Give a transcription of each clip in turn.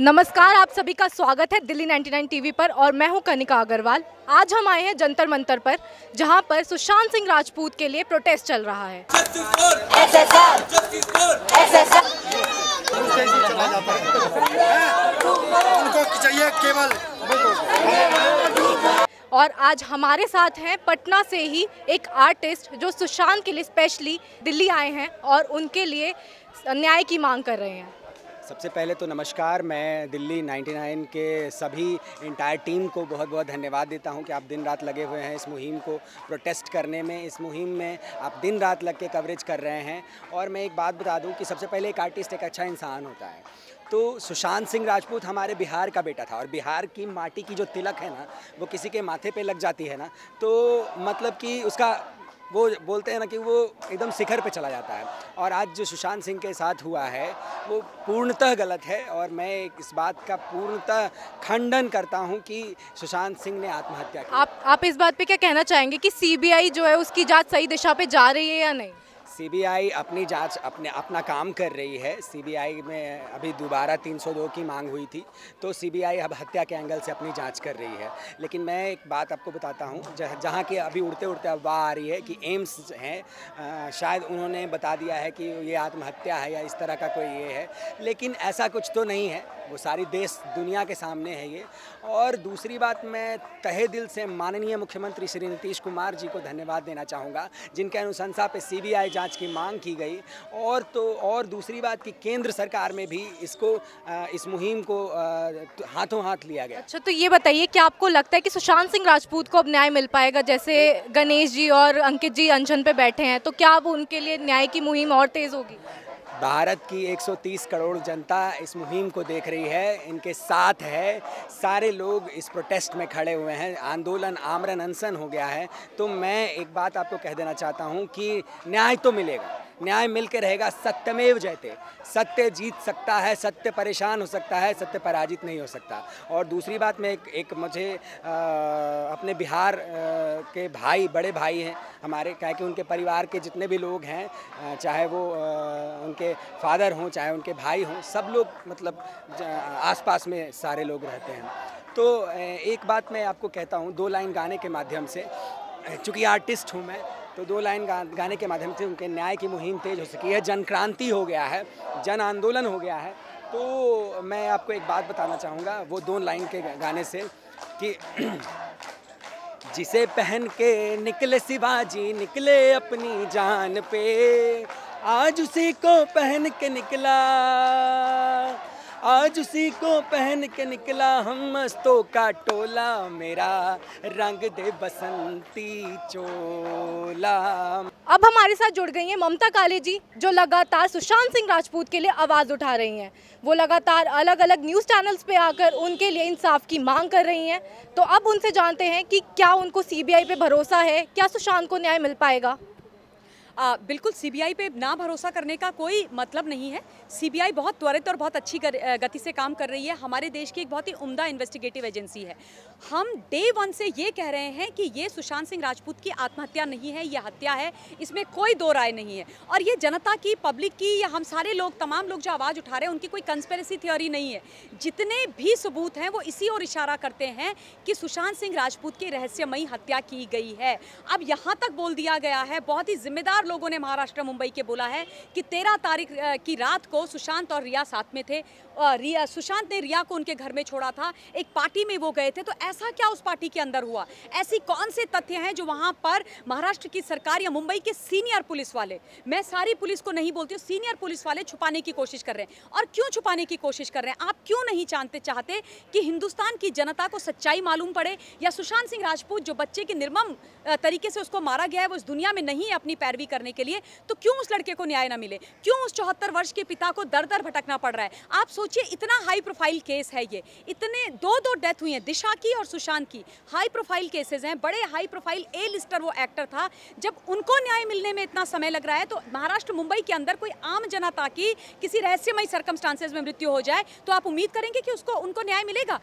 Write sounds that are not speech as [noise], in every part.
नमस्कार, आप सभी का स्वागत है दिल्ली 99 टीवी पर और मैं हूँ कनिका अग्रवाल। आज हम आए हैं जंतर मंतर पर, जहाँ पर सुशांत सिंह राजपूत के लिए प्रोटेस्ट चल रहा है। और आज हमारे साथ हैं पटना से ही एक आर्टिस्ट जो सुशांत के लिए स्पेशली दिल्ली आए हैं और उनके लिए न्याय की मांग कर रहे हैं। सबसे पहले तो नमस्कार, मैं दिल्ली 99 के सभी इंटायर टीम को बहुत बहुत धन्यवाद देता हूँ कि आप दिन रात लगे हुए हैं इस मुहिम को प्रोटेस्ट करने में। इस मुहिम में आप दिन रात लग के कवरेज कर रहे हैं और मैं एक बात बता दूँ कि सबसे पहले एक आर्टिस्ट एक अच्छा इंसान होता है। तो सुशांत सिंह राजपूत हमारे बिहार का बेटा था और बिहार की माटी की जो तिलक है ना, वो किसी के माथे पे लग जाती है ना तो मतलब कि उसका वो बोलते हैं ना कि वो एकदम शिखर पे चला जाता है। और आज जो सुशांत सिंह के साथ हुआ है, वो पूर्णतः गलत है और मैं इस बात का पूर्णतः खंडन करता हूँ कि सुशांत सिंह ने आत्महत्या की। आप आप इस बात पे क्या कहना चाहेंगे कि सीबीआई जो है उसकी जाँच सही दिशा पे जा रही है या नहीं? सीबीआई अपनी जाँच, अपने, अपना काम कर रही है। सीबीआई में अभी दोबारा 302 की मांग हुई थी तो सीबीआई अब हत्या के एंगल से अपनी जाँच कर रही है। लेकिन मैं एक बात आपको बताता हूँ, जहाँ की अभी उड़ते उड़ते अफवाह आ रही है कि एम्स हैं शायद उन्होंने बता दिया है कि ये आत्महत्या है या इस तरह का कोई ये है, लेकिन ऐसा कुछ तो नहीं है। वो सारी देश, दुनिया के सामने है ये। और दूसरी बात मैं तहे दिल से माननीय मुख्यमंत्री श्री नीतीश कुमार जी को धन्यवाद देना चाहूँगा, जिनके अनुशंसा पे सीबीआई जाँच की मांग की गई। और तो और दूसरी बात कि केंद्र सरकार में भी इसको इस मुहिम को हाथों हाथ लिया गया। अच्छा तो ये बताइए कि आपको लगता है कि सुशांत सिंह राजपूत को अब न्याय मिल पाएगा? जैसे गणेश जी और अंकित जी अनशन पे बैठे हैं तो क्या अब उनके लिए न्याय की मुहिम और तेज़ होगी? भारत की 130 करोड़ जनता इस मुहिम को देख रही है। इनके साथ है। सारे लोग इस प्रोटेस्ट में खड़े हुए हैं। आंदोलन आमरन अनसन हो गया है। तो मैं एक बात आपको कह देना चाहता हूँ कि न्याय तो मिलेगा। न्याय मिल के रहेगा सत्यमेव जयते। सत्य जीत सकता है सत्य परेशान हो सकता है सत्य पराजित नहीं हो सकता। और दूसरी बात मैं एक, एक मुझे आ, अपने बिहार आ, के भाई बड़े भाई हैं हमारे क्या कि उनके परिवार के जितने भी लोग हैं चाहे वो आ, उनके फादर हों चाहे उनके भाई हों सब लोग मतलब आसपास में सारे लोग रहते हैं। तो एक बात मैं आपको कहता हूँ दो लाइन गाने के माध्यम से। चूँकि आर्टिस्ट हूँ मैं तो दो लाइन गा, गाने के माध्यम से उनके न्याय की मुहिम तेज हो सकी है जन क्रांति हो गया है जन आंदोलन हो गया है। तो मैं आपको एक बात बताना चाहूँगा वो दो लाइन के गाने से कि [clears throat] जिसे पहन के निकले शिवाजी निकले अपनी जान पे आज उसी को पहन के निकला। आज उसी को पहन के निकला हम मस्तों का टोला। मेरा रंग दे बसंती चोला। अब हमारे साथ जुड़ गई हैं ममता काले जी, जो लगातार सुशांत सिंह राजपूत के लिए आवाज़ उठा रही हैं। वो लगातार अलग अलग न्यूज़ चैनल्स पे आकर उनके लिए इंसाफ की मांग कर रही हैं। तो अब उनसे जानते हैं कि क्या उनको सीबीआई पे भरोसा है, क्या सुशांत को न्याय मिल पाएगा। आ, बिल्कुल सीबीआई पे ना भरोसा करने का कोई मतलब नहीं है। सीबीआई बहुत त्वरित और बहुत अच्छी गति से काम कर रही है। हमारे देश की एक बहुत ही उम्दा इन्वेस्टिगेटिव एजेंसी है। हम डे वन से ये कह रहे हैं कि ये सुशांत सिंह राजपूत की आत्महत्या नहीं है यह हत्या है। इसमें कोई दो राय नहीं है। और ये जनता की पब्लिक की या हम सारे लोग तमाम लोग जो आवाज़ उठा रहे हैं उनकी कोई कंस्पेरेसी थ्योरी नहीं है। जितने भी सबूत हैं वो इसी और इशारा करते हैं कि सुशांत सिंह राजपूत की रहस्यमयी हत्या की गई है। अब यहाँ तक बोल दिया गया है बहुत ही जिम्मेदार लोगों ने महाराष्ट्र मुंबई के बोला है कि तेरह तारीख की रात को सुशांत और रिया साथ में थे। रिया, सुशांत ने रिया को उनके घर में छोड़ा था। एक पार्टी में वो गए थे। तो ऐसा क्या उस पार्टी के अंदर हुआ? ऐसी कौन से तथ्य हैं जो वहाँ पर महाराष्ट्र की सरकार या मुंबई के सीनियर पुलिस वाले, मैं सारी पुलिस को नहीं बोलती हूँ, सीनियर पुलिस वाले छुपाने की कोशिश कर रहे हैं। और क्यों छुपाने की कोशिश कर रहे हैं? आप क्यों नहीं जानते, चाहते कि हिंदुस्तान की जनता को सच्चाई मालूम पड़े? या सुशांत सिंह राजपूत, जो बच्चे के निर्मम तरीके से उसको मारा गया है, वो इस दुनिया में नहीं है अपनी पैरवी करने के लिए तो क्यों उस लड़के को न्याय ना मिले? क्यों उस चौहत्तर वर्ष के पिता को दर दर भटकना पड़ रहा है? आप सोचिए इतना हाई प्रोफ़ाइल केस है ये। इतने दो दो डेथ हुई हैं दिशा की और सुशांत की। हाई प्रोफ़ाइल केसेस हैं बड़े हाई प्रोफ़ाइल ए लिस्टर वो एक्टर था। जब उनको न्याय मिलने में इतना समय लग रहा है तो महाराष्ट्र मुंबई के अंदर कोई आम जनता की किसी रहस्यमय सर्कमस्टांसेज में मृत्यु हो जाए तो आप उम्मीद करेंगे कि उसको उनको न्याय मिलेगा?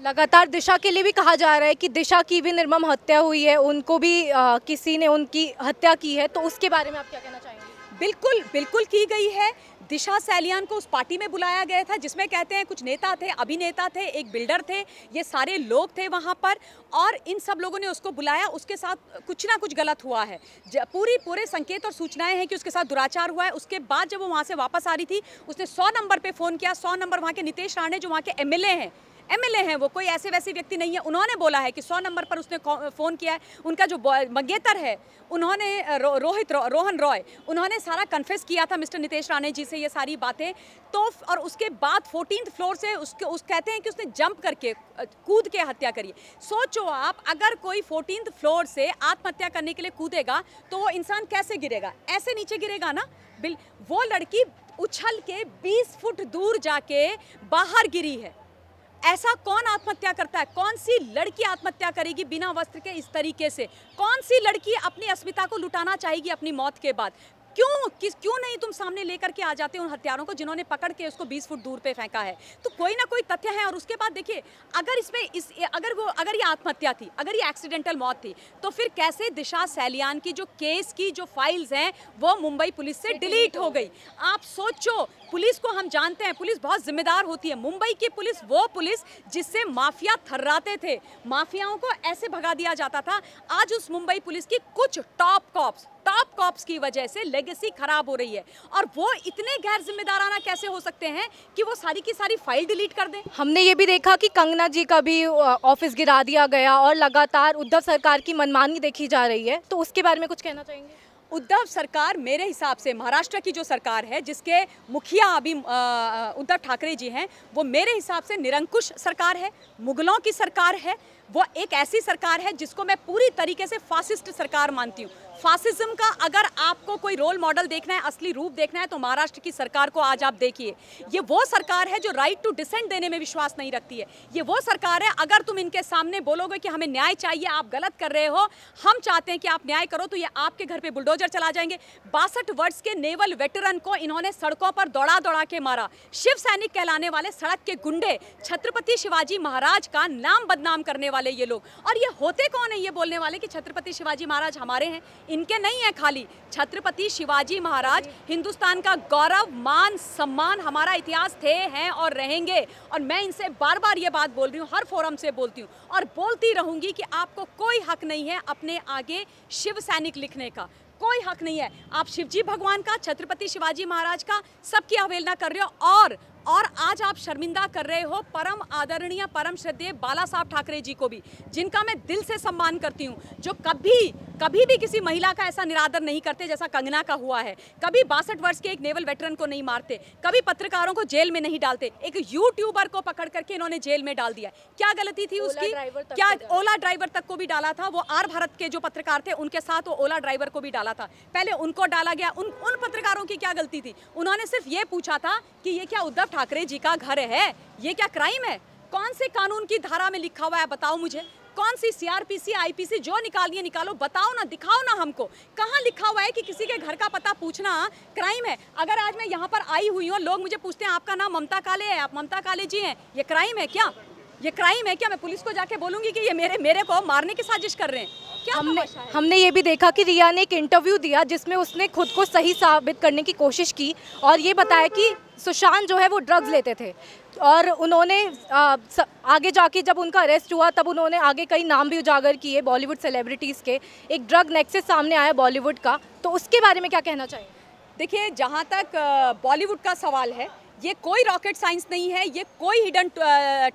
लगातार दिशा के लिए भी कहा जा रहा है कि दिशा की भी निर्मम हत्या हुई है उनको भी आ, किसी ने उनकी हत्या की है तो उसके बारे में आप क्या कहना चाहेंगे? बिल्कुल बिल्कुल की गई है। दिशा सैलियान को उस पार्टी में बुलाया गया था, जिसमें कहते हैं कुछ नेता थे, अभिनेता थे, एक बिल्डर थे, ये सारे लोग थे वहाँ पर और इन सब लोगों ने उसको बुलाया। उसके साथ कुछ ना कुछ गलत हुआ है। पूरी, पूरे संकेत और सूचनाएँ हैं कि उसके साथ दुराचार हुआ है। उसके बाद जब वो वहाँ से वापस आ रही थी, उसने सौ नंबर पर फ़ोन किया। सौ नंबर वहाँ के नितेश राणे, जो वहाँ के एमएलए हैं एमएलए हैं वो कोई ऐसे वैसे व्यक्ति नहीं है। उन्होंने बोला है कि सौ नंबर पर उसने फ़ोन किया है। उनका जो मंगेतर है उन्होंने रो, रोहित रो, रोहन रॉय उन्होंने सारा कन्फेस किया था मिस्टर नितेश राणे जी से ये सारी बातें। तो और उसके बाद फोर्टीन फ्लोर से उसके उस कहते हैं कि उसने जंप करके कूद के हत्या करी। सोचो आप अगर कोई फोर्टीन फ्लोर से आत्महत्या करने के लिए कूदेगा तो वो इंसान कैसे गिरेगा? ऐसे नीचे गिरेगा ना? बिल वो लड़की उछल के 20 फुट दूर जाके बाहर गिरी है। ऐसा कौन आत्महत्या करता है? कौन सी लड़की आत्महत्या करेगी बिना वस्त्र के इस तरीके से? कौन सी लड़की अपनी अस्मिता को लुटाना चाहेगी अपनी मौत के बाद? क्यों किस क्यों नहीं तुम सामने लेकर के आ जाते उन हथियारों को जिन्होंने पकड़ के उसको 20 फुट दूर पे फेंका है? तो कोई ना कोई तथ्य है और उसके बाद देखिए अगर इसमें इस अगर वो अगर ये आत्महत्या थी अगर ये एक्सीडेंटल मौत थी तो फिर कैसे दिशा सैलियान की जो केस की जो फाइल्स हैं वो मुंबई पुलिस से डिलीट हो गई। आप सोचो पुलिस को हम जानते हैं, पुलिस बहुत जिम्मेदार होती है। मुंबई की पुलिस, वो पुलिस जिससे माफिया थर्राते थे। माफियाओं को ऐसे भगा दिया जाता था। आज उस मुंबई पुलिस की कुछ टॉप कॉप्स टॉप कॉप्स की वजह से लेगेसी खराब हो रही है। और वो इतने गैर जिम्मेदाराना कैसे हो सकते हैं कि वो सारी की सारी फ़ाइल डिलीट कर दें? हमने ये भी देखा कि कंगना जी का भी ऑफ़िस गिरा दिया गया और लगातार उद्धव सरकार की मनमानी देखी जा रही है। तो उसके बारे में कुछ कहना चाहेंगे? उद्धव सरकार मेरे हिसाब से, महाराष्ट्र की जो सरकार है, जिसके मुखिया अभी उद्धव ठाकरे जी हैं, वो मेरे हिसाब से निरंकुश सरकार है, मुगलों की सरकार है वो एक ऐसी सरकार है जिसको मैं पूरी तरीके से फासिस्ट सरकार मानती हूँ। फासिज्म का अगर आपको कोई रोल मॉडल देखना है, असली रूप देखना है तो महाराष्ट्र की सरकार को आज आप देखिए। ये वो सरकार है जो राइट टू डिसेंट देने में विश्वास नहीं रखती है। ये वो सरकार है, अगर तुम इनके सामने बोलोगे कि हमें न्याय चाहिए, आप गलत कर रहे हो, हम चाहते हैं कि आप न्याय करो तो ये आपके घर पर बुलडोजर चला जाएँगे। बासठ वर्ष के नेवल वेटरन को इन्होंने सड़कों पर दौड़ा दौड़ा के मारा। शिव सैनिक कहलाने वाले सड़क के गुंडे छत्रपति शिवाजी महाराज का नाम बदनाम करने वाले ये लोग। और ये होते कौन है ये बोलने वाले कि छत्रपति शिवाजी महाराज हमारे हैं? इनके नहीं है खाली। छत्रपति शिवाजी महाराज, हिंदुस्तान का गौरव, मान, सम्मान हमारा इतिहास थे, हैं और रहेंगे। और मैं इनसे बार बार ये बात बोल रही हूँ, हर फोरम से बोलती हूँ। और बोलती रहूँगी कि आपको कोई हक नहीं है अपने आगे शिव सैनिक लिखने का। कोई हक नहीं है। आप शिवजी भगवान का, छत्रपति शिवाजी महाराज का, सबकी अवहेलना कर रहे हो। और और आज आप शर्मिंदा कर रहे हो परम आदरणीय, परम श्रद्धेय बाला साहब ठाकरे जी को भी, जिनका मैं दिल से सम्मान करती हूँ, जो कभी कभी भी किसी महिला का ऐसा निरादर नहीं करते जैसा कंगना का हुआ है। कभी बासठ वर्ष के एक नेवल वेटरन को नहीं मारते कभी पत्रकारों को जेल में नहीं डालते। एक यूट्यूबर को पकड़ करके इन्होंने जेल में डाल दिया क्या गलती थी उसकी? क्या ओला ड्राइवर तक को भी डाला था? वो आर भारत के जो पत्रकार थे उनके साथ वो ओला ड्राइवर को भी डाला था। पहले उनको डाला गया। उन उन पत्रकारों की क्या गलती थी? उन्होंने सिर्फ़ ये पूछा था कि ये क्या उद्धव ठाकरे जी का घर है? ये क्या क्राइम है? कौन से कानून की धारा में लिखा हुआ है? बताओ मुझे। कौन सी सीआरपीसी आईपीसी जो निकालनी है, निकालो। बताओ ना, दिखाओ ना हमको। कहाँ लिखा हुआ है कि किसी के घर का पता पूछना क्राइम है? अगर आज मैं यहाँ पर आई हुई हूँ, लोग मुझे पूछते हैं, आपका नाम ममता काले है? आप ममता काले जी हैं, ये क्राइम है क्या? ये क्राइम है? क्या मैं पुलिस को जाके बोलूँगी कि ये मेरे मेरे को मारने की साजिश कर रहे हैं? क्या हमने हमने ये भी देखा कि रिया ने एक इंटरव्यू दिया जिसमें उसने खुद को सही साबित करने की कोशिश की और ये बताया कि सुशांत जो है वो ड्रग्स लेते थे। और उन्होंने आ, स, आगे जाके जब उनका अरेस्ट हुआ तब उन्होंने आगे कई नाम भी उजागर किए बॉलीवुड सेलिब्रिटीज़ के। एक ड्रग नेक्सेस सामने आया बॉलीवुड का। तो उसके बारे में क्या कहना चाहिए देखिए जहाँ तक बॉलीवुड का सवाल है ये कोई रॉकेट साइंस नहीं है, ये कोई हिडन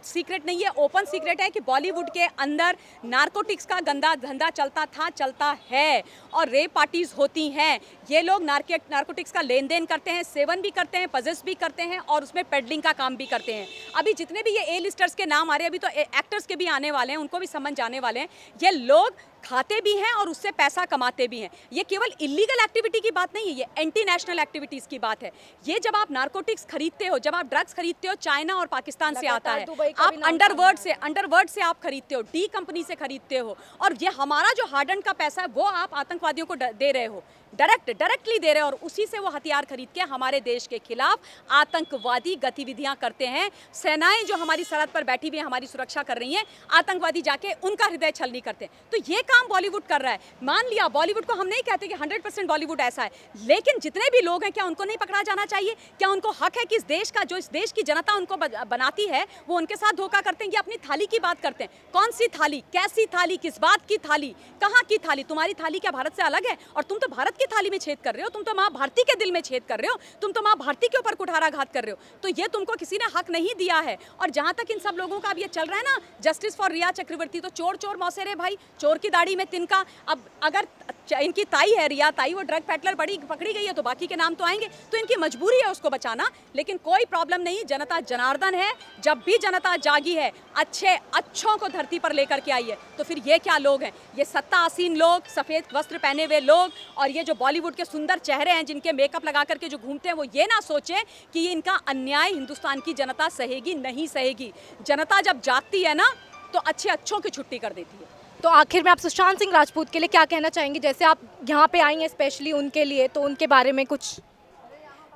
सीक्रेट नहीं है। ओपन सीक्रेट है कि बॉलीवुड के अंदर नार्कोटिक्स का गंदा, धंधा चलता था, चलता है और रेप पार्टीज़ होती हैं। ये लोग नार्केट नारकोटिक्स का लेन देन करते हैं, सेवन भी करते हैं, पजेस भी करते हैं और उसमें पेडलिंग का काम भी करते हैं। अभी जितने भी ये ए लिस्टर्स के नाम आ रहे हैं, अभी तो एक्टर्स के भी आने वाले हैं, उनको भी समझ जाने वाले हैं। ये लोग खाते भी हैं और उससे पैसा कमाते भी हैं। ये केवल इलीगल एक्टिविटी की बात नहीं है ये एंटी नेशनल एक्टिविटीज़ की बात है। ये जब आप नार्कोटिक्स खरीदते हो जब आप ड्रग्स खरीदते हो चाइना और पाकिस्तान से आता है आप अंडरवर्ल्ड से अंडरवर्ल्ड से आप खरीदते हो डी कंपनी से खरीदते हो और ये हमारा जो हार्डन का पैसा है वो आप आतंकवादियों को दे रहे हो। डायरेक्ट डायरेक्टली दे रहे हैं और उसी से वो हथियार खरीद के हमारे देश के खिलाफ आतंकवादी गतिविधियाँ करते हैं। सेनाएँ जो हमारी सरहद पर बैठी हुई हमारी सुरक्षा कर रही हैं आतंकवादी जाके उनका हृदय छल नहीं करते तो ये काम बॉलीवुड कर रहा है। मान लिया बॉलीवुड को हम नहीं कहते कि हंड्रेड परसेंट बॉलीवुड ऐसा है, लेकिन जितने भी लोग हैं, क्या उनको नहीं पकड़ा जाना चाहिए? क्या उनको हक है कि इस देश का, जो इस देश की जनता उनको बनाती है, वो उनके साथ धोखा करते हैं या अपनी थाली की बात करते हैं? कौन सी थाली? कैसी थाली? किस बात की थाली? कहाँ की थाली? तुम्हारी थाली क्या भारत से अलग है? और तुम तो भारत की थाली में छेद कर रहे हो, तुम तो माँ भारती के दिल में छेद कर रहे हो, तुम तो माँ भारती के ऊपर कुठाराघात कर रहे हो। तो ये तुमको किसी ने हक नहीं दिया है। और जहाँ तक इन सब लोगों का अब ये चल रहा है ना, जस्टिस फॉर रिया चक्रवर्ती तो चोर चोर मौसेरे भाई, चोर की दाढ़ी में तिनका, अब अगर इनकी ताई है रिया ताई, वो ड्रग पैटलर बड़ी पकड़ी गई है तो बाकी के नाम तो आएँगे। तो इनकी मजबूरी है उसको बचाना, लेकिन कोई प्रॉब्लम नहीं, जनता जनार्दन है, जब भी जनता जागी है, अच्छे अच्छों को धरती पर लेकर के आई है। तो फिर ये क्या लोग हैं? ये सत्ता आसीन लोग, सफ़ेद वस्त्र पहने हुए लोग, और ये जो बॉलीवुड के सुंदर चेहरे हैं, जिनके मेकअप लगा करके जो घूमते हैं, वो ये ना सोचें कि इनका अन्याय हिंदुस्तान की जनता सहेगी, नहीं सहेगी। जनता जब जागती है ना तो अच्छे अच्छों की छुट्टी कर देती है। तो आखिर में आप सुशांत सिंह राजपूत के लिए क्या कहना चाहेंगे? जैसे आप यहाँ पे आई हैं स्पेशली उनके लिए तो उनके बारे में कुछ।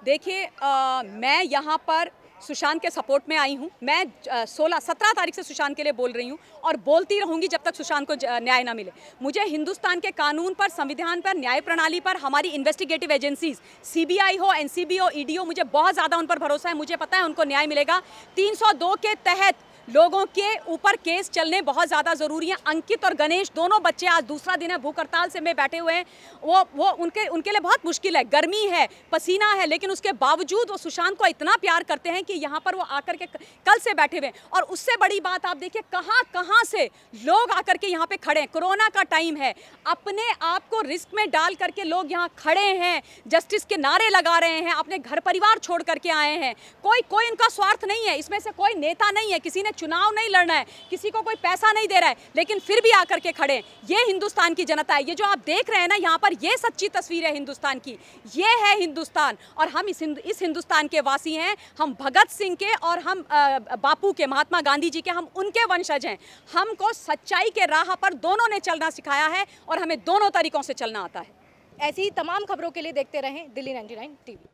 देखिए मैं यहाँ पर सुशांत के सपोर्ट में आई हूँ। मैं सोलह, सत्रह तारीख से सुशांत के लिए बोल रही हूँ और बोलती रहूँगी जब तक सुशांत को न्याय ना मिले। मुझे हिंदुस्तान के कानून पर, संविधान पर, न्याय प्रणाली पर, हमारी इन्वेस्टिगेटिव एजेंसीज सीबीआई हो एनसीबी हो ईडी हो मुझे बहुत ज़्यादा उन पर भरोसा है। मुझे पता है उनको न्याय मिलेगा। 302 के तहत लोगों के ऊपर केस चलने बहुत ज़्यादा ज़रूरी है। अंकित और गणेश दोनों बच्चे आज दूसरा दिन है। भूख हड़ताल से में बैठे हुए हैं। वो वो उनके उनके लिए बहुत मुश्किल है। गर्मी है, पसीना है, लेकिन उसके बावजूद वो सुशांत को इतना प्यार करते हैं कि यहाँ पर वो आकर के कल से बैठे हुए और उससे बड़ी बात आप देखिए, कहाँ कहाँ से लोग आकर के यहाँ पे खड़े हैं। कोरोना का टाइम है। अपने आप को रिस्क में डाल करके लोग यहाँ खड़े हैं। जस्टिस के नारे लगा रहे हैं। अपने घर परिवार छोड़ करके आए हैं। कोई कोई उनका स्वार्थ नहीं है। इसमें से कोई नेता नहीं है। किसी ने चुनाव नहीं लड़ना है, किसी को कोई पैसा नहीं दे रहा है, लेकिन फिर भी आकर के खड़े ये हिंदुस्तान की जनता है। ये जो आप देख रहे हैं ना, यहाँ पर ये सच्ची तस्वीर है हिंदुस्तान की। ये है हिंदुस्तान। और हम इस इस हिंदुस्तान के वासी हैं। हम भगत सिंह के और हम बापू के, महात्मा गांधी जी के, हम उनके वंशज हैं। हमको सच्चाई के राह पर दोनों ने चलना सिखाया है और हमें दोनों तरीकों से चलना आता है। ऐसी ही तमाम खबरों के लिए देखते रहें दिल्ली 99 टीवी।